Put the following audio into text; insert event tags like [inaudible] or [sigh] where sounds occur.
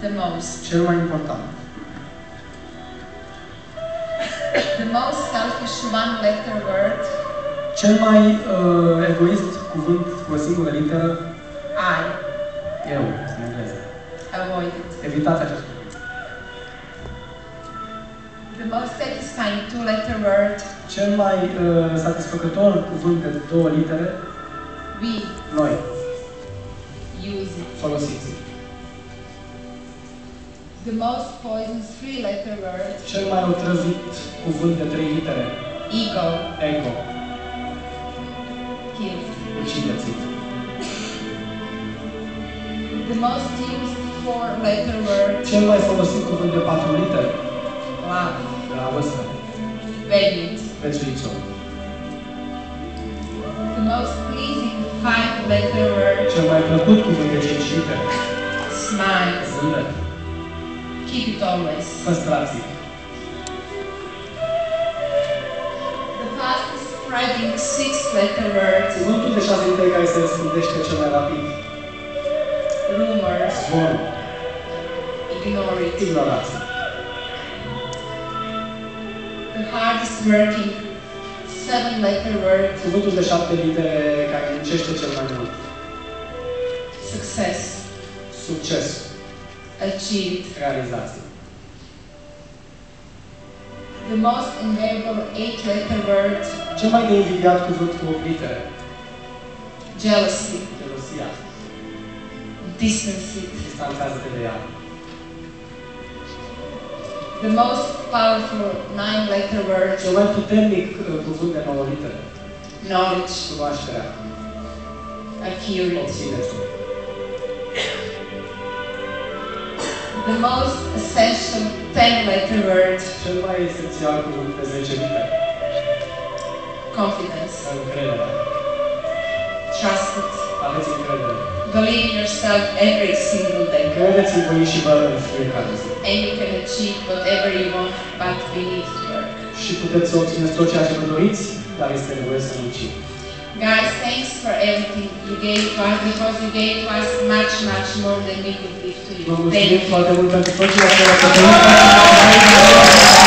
The most. Cel mai important. The most selfish one letter word. Cel mai uh, egoist cuvânt cu o singură literă, I. eu, în engleză. Avoid it. Evitați acest cuvânt. The most satisfying two letter word. Cel mai uh, satisfăcător cuvânt de două litere, We. noi, Use it. folosiți. The most poisonous three letter word. Cel mai otrăvit cuvânt de trei litere, Ego. ego, Kill. ucideți The most used four letter word. Cel mai folosit cuvânt de patru litere, Love. dragoste, Value it. prețuiți-o. The most pleasing five letter word. Cel mai plăcut cuvânt de cinci litere, Smile. zâmbet, Keep it always. păstrați The fastest spreading six letter word. Cuvântul de șase litere care se răspândește cel mai rapid, Rumors. zvonul, Ignore it. ignorați. The hardest working seven letter word. Cuvântul de șapte litere care muncește cel mai mult, Success. succes, Achieved. realizație. The most invariable eight letter word. Cel mai neinvidiat cuvânt cu 8 litere, Jealousy. gelosia, Distance it. distanțează-te de ea. The most powerful nine letter word. Cel mai puternic cuvânt de 9 litere, Knowledge. cunoașterea, Accurate. obțineți The most essential ten letter word. Cel mai esențial cuvânt de 10 litere, Confidence. încredere. Trust it. Aveți încredere. Believe in yourself every single day. Credeți în voi și vă în fiecare zi. And you can achieve whatever you want, but we need to work. Și puteți să obțineți tot ceea ce vă doriți, dar este nevoie să muncim. Guys, thanks for everything you gave to us because you gave us much, much more than we could give to you. Thank you. [laughs]